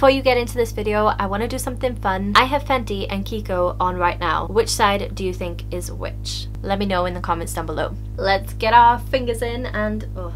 Before you get into this video, I want to do something fun. I have Fenty and Kiko on right now. Which side do you think is which? Let me know in the comments down below. Let's get our fingers in and... Oh.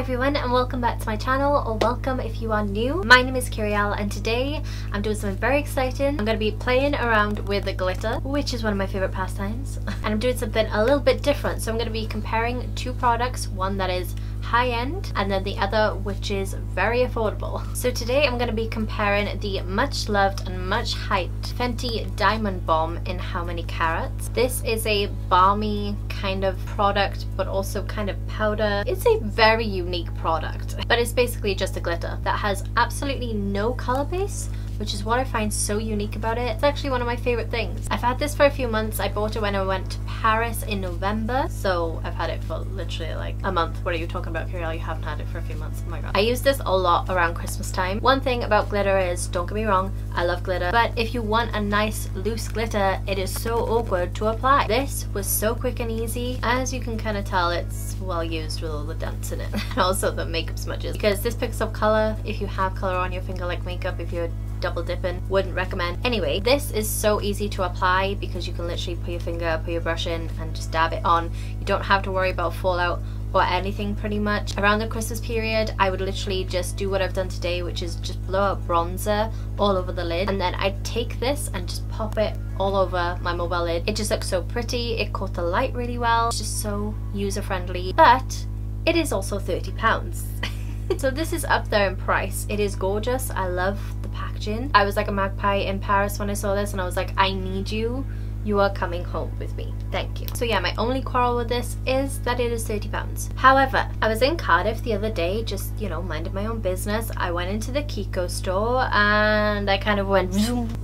Hi everyone and welcome back to my channel or welcome if you are new. My name is Kyrielle and today I'm doing something very exciting. I'm going to be playing around with the glitter which is one of my favourite pastimes and I'm doing something a little bit different so I'm going to be comparing two products one that is high-end and then the other which is very affordable. So today I'm going to be comparing the much loved and much hyped Fenty Diamond Bomb in How Many Carats. This is a balmy kind of product but also kind of powder. It's a very unique product but it's basically just a glitter that has absolutely no colour base which is what I find so unique about it. It's actually one of my favourite things. I've had this for a few months. I bought it when I went to Paris in November, so I've had it for literally like a month. What are you talking about, Kyrielle? You haven't had it for a few months. Oh my god. I use this a lot around Christmas time. One thing about glitter is, don't get me wrong, I love glitter, but if you want a nice loose glitter, it is so awkward to apply. This was so quick and easy. As you can kind of tell, it's well used with all the dents in it. and also the makeup smudges. Because this picks up colour if you have colour on your finger like makeup, if you're double dipping wouldn't recommend anyway this is so easy to apply because you can literally put your finger put your brush in and just dab it on you don't have to worry about fallout or anything pretty much. Around the Christmas period, I would literally just do what I've done today, which is just blow out bronzer all over the lid. And then I'd take this and just pop it all over my mobile lid. It just looks so pretty. It caught the light really well. It's just so user friendly. But it is also £30. so this is up there in price. It is gorgeous. I love the packaging. I was like a magpie in Paris when I saw this and I was like, I need you you are coming home with me. Thank you. So yeah, my only quarrel with this is that it is 30 pounds. However, I was in Cardiff the other day, just, you know, minding my own business. I went into the Kiko store and I kind of went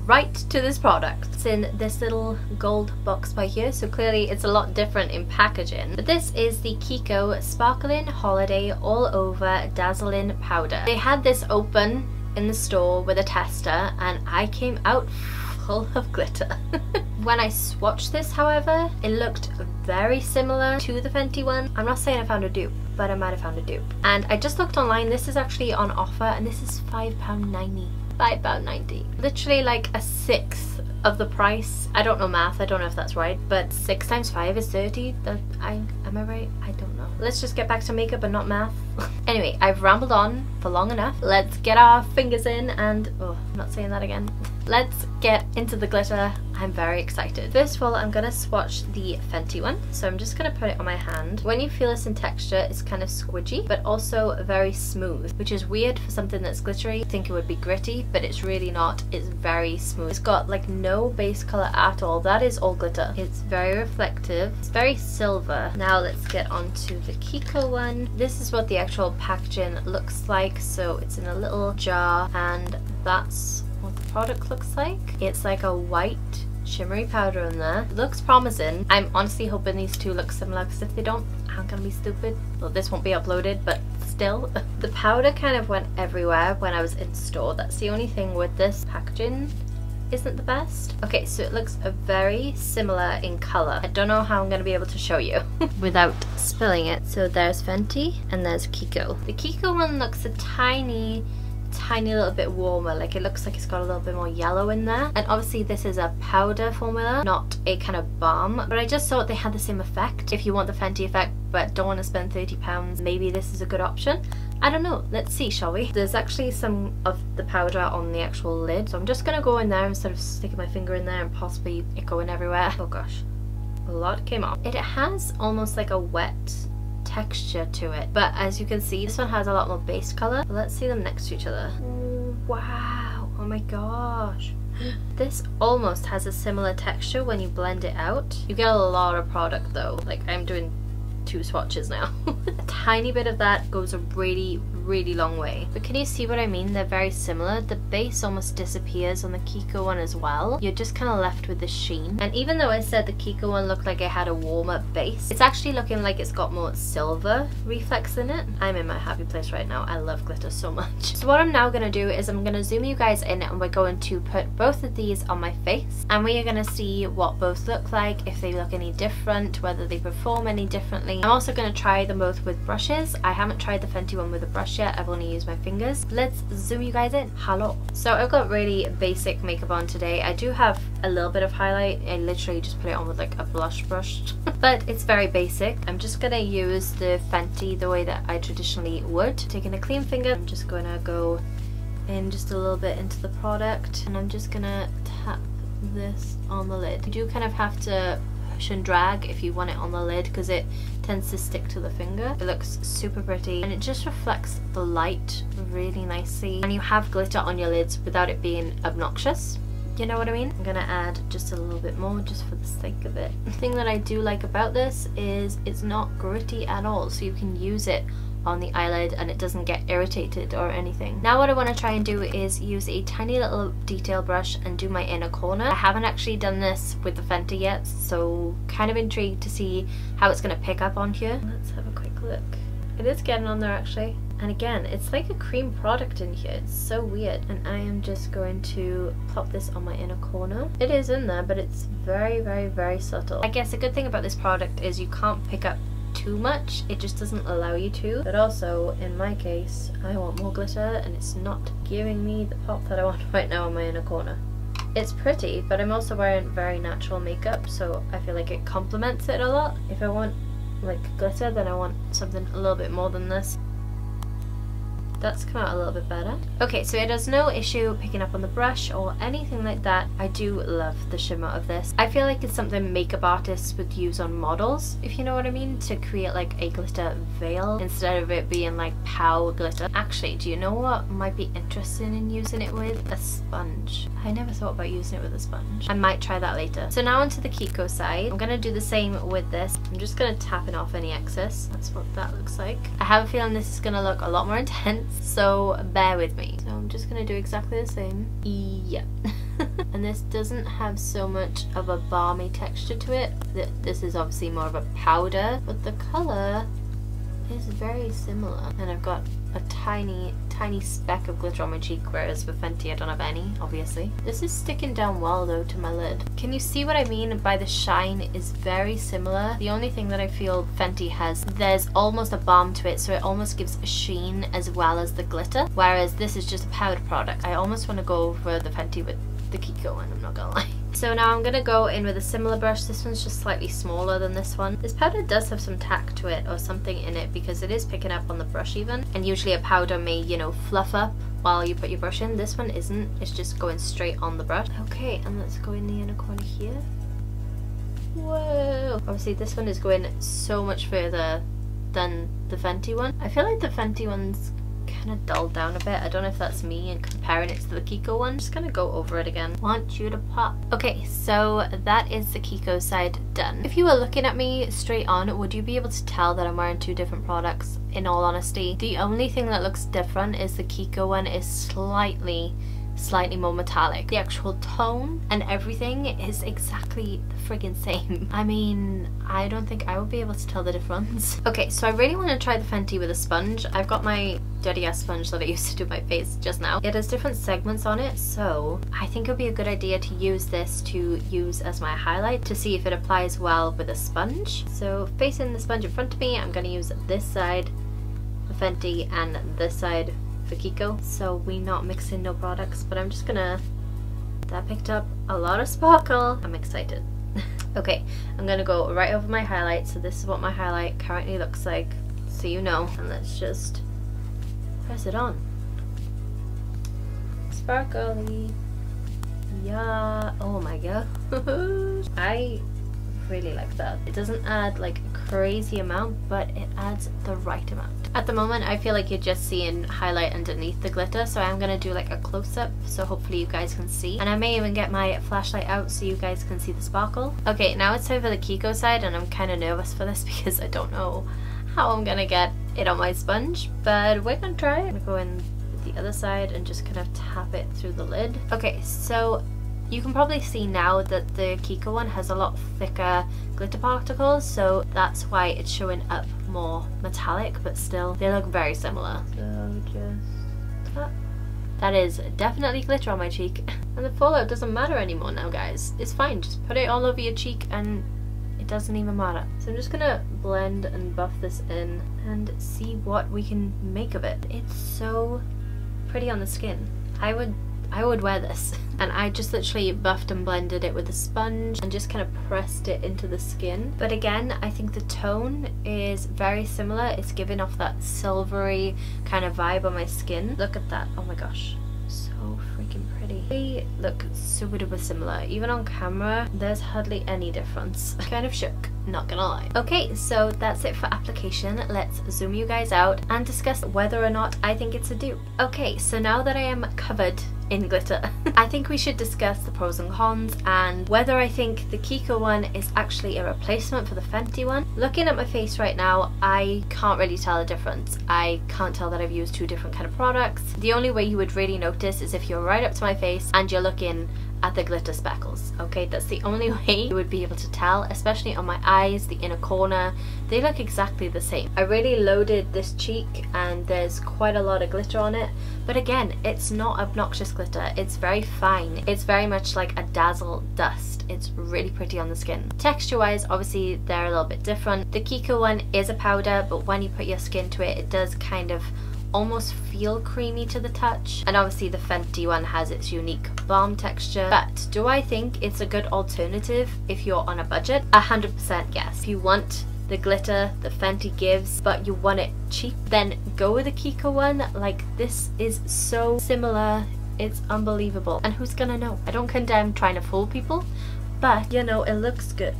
right to this product. It's in this little gold box by here, so clearly it's a lot different in packaging. But this is the Kiko Sparkling Holiday All Over Dazzling Powder. They had this open in the store with a tester and I came out full of glitter. when I swatched this however, it looked very similar to the Fenty one. I'm not saying I found a dupe, but I might have found a dupe. And I just looked online, this is actually on offer and this is £5.90. £5.90. Literally like a sixth of the price. I don't know math, I don't know if that's right, but 6 times 5 is 30. That I Am I right? I don't know. Let's just get back to makeup and not math. anyway, I've rambled on for long enough. Let's get our fingers in and... Oh, I'm not saying that again. Let's get into the glitter. I'm very excited. First of all, I'm gonna swatch the Fenty one. So I'm just gonna put it on my hand. When you feel this in texture, it's kind of squidgy, but also very smooth, which is weird for something that's glittery. I think it would be gritty, but it's really not. It's very smooth. It's got like no base color at all. That is all glitter. It's very reflective. It's very silver. Now let's get onto the Kiko one. This is what the actual packaging looks like. So it's in a little jar and that's what the product looks like. It's like a white shimmery powder in there. Looks promising. I'm honestly hoping these two look similar because if they don't, I'm gonna be stupid. Well, this won't be uploaded, but still. the powder kind of went everywhere when I was in store. That's the only thing with this packaging isn't the best. Okay, so it looks very similar in colour. I don't know how I'm to be able to show you without spilling it. So there's Fenty and there's Kiko. The Kiko one looks a tiny tiny little bit warmer like it looks like it's got a little bit more yellow in there. And obviously this is a powder formula not a kind of balm. But I just thought they had the same effect. If you want the Fenty effect but don't want to spend 30 pounds maybe this is a good option. I don't know. Let's see shall we? There's actually some of the powder on the actual lid. So I'm just gonna go in there instead of sticking my finger in there and possibly it going everywhere. Oh gosh. A lot came off. It has almost like a wet texture to it. But as you can see, this one has a lot more base colour. Let's see them next to each other. wow, oh my gosh. This almost has a similar texture when you blend it out. You get a lot of product though. Like I'm doing two swatches now. a tiny bit of that goes a really, really long way. But can you see what I mean? They're very similar. The base almost disappears on the Kiko one as well. You're just kind of left with the sheen. And even though I said the Kiko one looked like it had a warmer base, it's actually looking like it's got more silver reflex in it. I'm in my happy place right now. I love glitter so much. So what I'm now going to do is I'm going to zoom you guys in and we're going to put both of these on my face and we are going to see what both look like, if they look any different, whether they perform any differently. I'm also going to try them both with brushes. I haven't tried the Fenty one with a brush yet. I've only used my fingers. Let's zoom you guys in. Hello. So I've got really basic makeup on today. I do have a little bit of highlight. I literally just put it on with like a blush brush. but it's very basic. I'm just going to use the Fenty the way that I traditionally would. Taking a clean finger, I'm just going to go in just a little bit into the product and I'm just gonna tap this on the lid. You do kind of have to push and drag if you want it on the lid because it tends to stick to the finger. It looks super pretty and it just reflects the light really nicely and you have glitter on your lids without it being obnoxious. You know what I mean? I'm gonna add just a little bit more just for the sake of it. The thing that I do like about this is it's not gritty at all so you can use it on the eyelid and it doesn't get irritated or anything. Now what I want to try and do is use a tiny little detail brush and do my inner corner. I haven't actually done this with the Fenty yet so kind of intrigued to see how it's going to pick up on here. Let's have a quick look. It is getting on there actually. And again, it's like a cream product in here. It's so weird. And I am just going to plop this on my inner corner. It is in there, but it's very, very, very subtle. I guess a good thing about this product is you can't pick up too much it just doesn't allow you to. But also in my case I want more glitter and it's not giving me the pop that I want right now in my inner corner. It's pretty but I'm also wearing very natural makeup so I feel like it complements it a lot. If I want like glitter then I want something a little bit more than this that's come out a little bit better. Okay, so it has no issue picking up on the brush or anything like that. I do love the shimmer of this. I feel like it's something makeup artists would use on models, if you know what I mean, to create like a glitter veil instead of it being like pow glitter. Actually, do you know what might be interesting in using it with? A sponge. I never thought about using it with a sponge. I might try that later. So now onto the Kiko side. I'm gonna do the same with this. I'm just gonna tap it off any excess. That's what that looks like. I have a feeling this is gonna look a lot more intense so bear with me. So I'm just going to do exactly the same. Yeah. and this doesn't have so much of a balmy texture to it. This is obviously more of a powder, but the colour is very similar. And I've got a tiny, tiny speck of glitter on my cheek, whereas with Fenty I don't have any, obviously. This is sticking down well though to my lid. Can you see what I mean by the shine is very similar? The only thing that I feel Fenty has, there's almost a balm to it, so it almost gives a sheen as well as the glitter, whereas this is just a powder product. I almost want to go for the Fenty with the Kiko one, I'm not gonna lie. So now I'm going to go in with a similar brush. This one's just slightly smaller than this one. This powder does have some tack to it or something in it because it is picking up on the brush even. And usually a powder may, you know, fluff up while you put your brush in. This one isn't. It's just going straight on the brush. Okay, and let's go in the inner corner here. Whoa! Obviously this one is going so much further than the Fenty one. I feel like the Fenty one's kind of dulled down a bit. I don't know if that's me and comparing it to the Kiko one. Just gonna go over it again. Want you to pop. Okay, so that is the Kiko side done. If you were looking at me straight on, would you be able to tell that I'm wearing two different products? In all honesty, the only thing that looks different is the Kiko one is slightly slightly more metallic. The actual tone and everything is exactly the friggin' same. I mean, I don't think I would be able to tell the difference. Okay, so I really want to try the Fenty with a sponge. I've got my dirty ass sponge that I used to do my face just now. It has different segments on it, so I think it would be a good idea to use this to use as my highlight to see if it applies well with a sponge. So facing the sponge in front of me, I'm going to use this side Fenty and this side for. So we not mixing no products, but I'm just gonna, that picked up a lot of sparkle. I'm excited. okay, I'm gonna go right over my highlight. So this is what my highlight currently looks like, so you know. And let's just press it on. Sparkly. Yeah. Oh my god. I really like that. It doesn't add like a crazy amount, but it adds the right amount. At the moment, I feel like you're just seeing highlight underneath the glitter, so I'm to do like a close-up, so hopefully you guys can see. And I may even get my flashlight out so you guys can see the sparkle. Okay, now it's time for the Kiko side, and I'm kind of nervous for this because I don't know how I'm to get it on my sponge, but we're gonna try. I'm gonna go in the other side and just kind of tap it through the lid. Okay, so you can probably see now that the Kiko one has a lot thicker glitter particles, so that's why it's showing up more metallic, but still they look very similar. So just tap. That is definitely glitter on my cheek. And the fallout doesn't matter anymore now, guys. It's fine, just put it all over your cheek and it doesn't even matter. So I'm just gonna blend and buff this in and see what we can make of it. It's so pretty on the skin. I would I would wear this. And I just literally buffed and blended it with a sponge and just kind of pressed it into the skin. But again, I think the tone is very similar. It's giving off that silvery kind of vibe on my skin. Look at that. Oh my gosh so freaking pretty. They look super duper similar. Even on camera, there's hardly any difference. kind of shook, not gonna lie. Okay, so that's it for application. Let's zoom you guys out and discuss whether or not I think it's a dupe. Okay, so now that I am covered in glitter. I think we should discuss the pros and cons and whether I think the Kiko one is actually a replacement for the Fenty one. Looking at my face right now, I can't really tell the difference. I can't tell that I've used two different kind of products. The only way you would really notice is if you're right up to my face and you're looking at the glitter speckles okay? That's the only way you would be able to tell especially on my eyes the inner corner. They look exactly the same. I really loaded this cheek and there's quite a lot of glitter on it. But again it's not obnoxious glitter. It's very fine. It's very much like a dazzle dust. It's really pretty on the skin. Texture wise obviously they're a little bit different. The Kiko one is a powder but when you put your skin to it it does kind of almost feel creamy to the touch. And obviously the Fenty one has its unique balm texture. But do I think it's a good alternative if you're on a budget? 100% yes. If you want the glitter the Fenty gives but you want it cheap then go with the Kiko one. Like this is so similar. It's unbelievable. And who's gonna know? I don't condemn trying to fool people but you know it looks good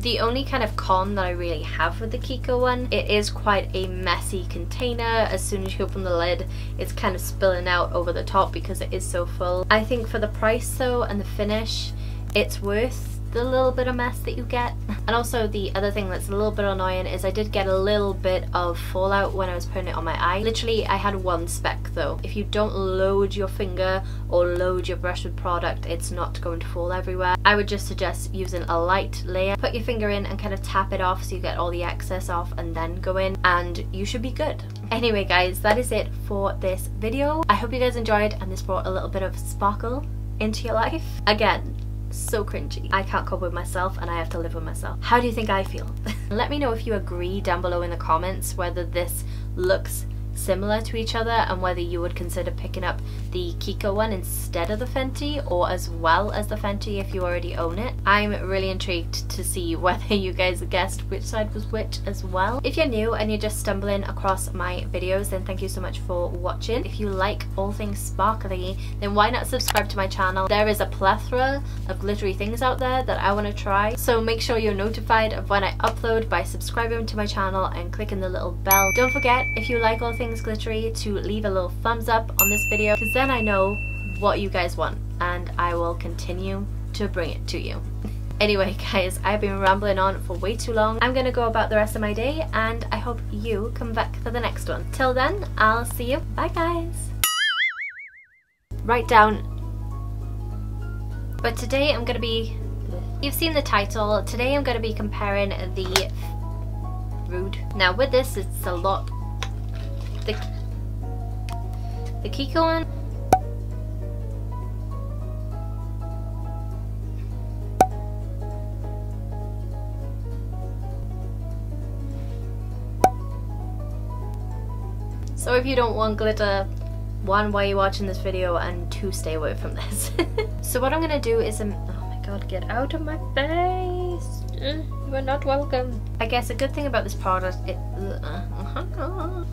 the only kind of con that I really have with the Kiko one, it is quite a messy container. As soon as you open the lid, it's kind of spilling out over the top because it is so full. I think for the price though and the finish, it's worth the little bit of mess that you get. And also the other thing that's a little bit annoying is I did get a little bit of fallout when I was putting it on my eye. Literally I had one speck though. If you don't load your finger or load your brush with product it's not going to fall everywhere. I would just suggest using a light layer. Put your finger in and kind of tap it off so you get all the excess off and then go in and you should be good. Anyway guys that is it for this video. I hope you guys enjoyed and this brought a little bit of sparkle into your life. Again, so cringy. I can't cope with myself and I have to live with myself. How do you think I feel? Let me know if you agree down below in the comments whether this looks similar to each other and whether you would consider picking up the Kiko one instead of the Fenty or as well as the Fenty if you already own it. I'm really intrigued to see whether you guys guessed which side was which as well. If you're new and you're just stumbling across my videos then thank you so much for watching. If you like all things sparkly then why not subscribe to my channel. There is a plethora of glittery things out there that I want to try so make sure you're notified of when I upload by subscribing to my channel and clicking the little bell. Don't forget if you like all things things glittery to leave a little thumbs up on this video because then I know what you guys want and I will continue to bring it to you. Anyway guys, I've been rambling on for way too long. I'm gonna go about the rest of my day and I hope you come back for the next one. Till then, I'll see you. Bye guys! Write down. But today I'm gonna be... You've seen the title. Today I'm gonna be comparing the... Rude. Now with this, it's a lot the, the Kiko one. So if you don't want glitter, one, why are you watching this video, and two, stay away from this. so what I'm gonna do is, um, oh my god, get out of my face! You are not welcome. I guess a good thing about this product, it, uh, uh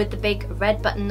with the big red button